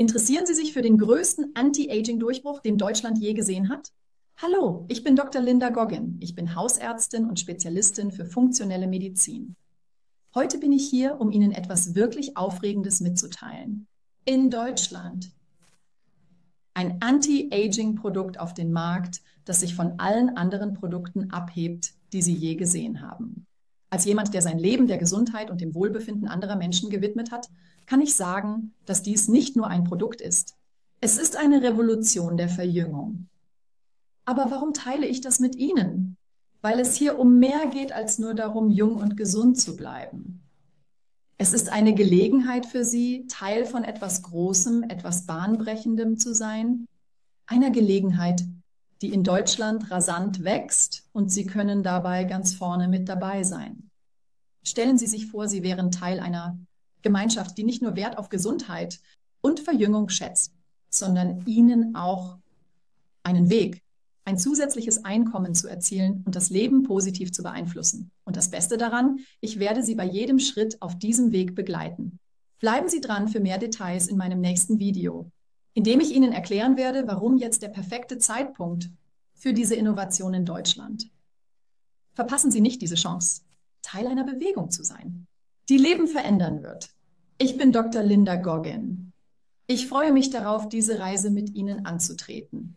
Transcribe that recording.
Interessieren Sie sich für den größten Anti-Aging-Durchbruch, den Deutschland je gesehen hat? Hallo, ich bin Dr. Linda Goggin. Ich bin Hausärztin und Spezialistin für funktionelle Medizin. Heute bin ich hier, um Ihnen etwas wirklich Aufregendes mitzuteilen. In Deutschland ein Anti-Aging-Produkt auf den Markt, das sich von allen anderen Produkten abhebt, die Sie je gesehen haben. Als jemand, der sein Leben der Gesundheit und dem Wohlbefinden anderer Menschen gewidmet hat, kann ich sagen, dass dies nicht nur ein Produkt ist. Es ist eine Revolution der Verjüngung. Aber warum teile ich das mit Ihnen? Weil es hier um mehr geht als nur darum, jung und gesund zu bleiben. Es ist eine Gelegenheit für Sie, Teil von etwas Großem, etwas Bahnbrechendem zu sein. Einer Gelegenheit, die in Deutschland rasant wächst und Sie können dabei ganz vorne mit dabei sein. Stellen Sie sich vor, Sie wären Teil einer Gemeinschaft, die nicht nur Wert auf Gesundheit und Verjüngung schätzt, sondern Ihnen auch einen Weg, ein zusätzliches Einkommen zu erzielen und das Leben positiv zu beeinflussen. Und das Beste daran, ich werde Sie bei jedem Schritt auf diesem Weg begleiten. Bleiben Sie dran für mehr Details in meinem nächsten Video indem ich Ihnen erklären werde, warum jetzt der perfekte Zeitpunkt für diese Innovation in Deutschland. Verpassen Sie nicht diese Chance, Teil einer Bewegung zu sein, die Leben verändern wird. Ich bin Dr. Linda Goggin. Ich freue mich darauf, diese Reise mit Ihnen anzutreten.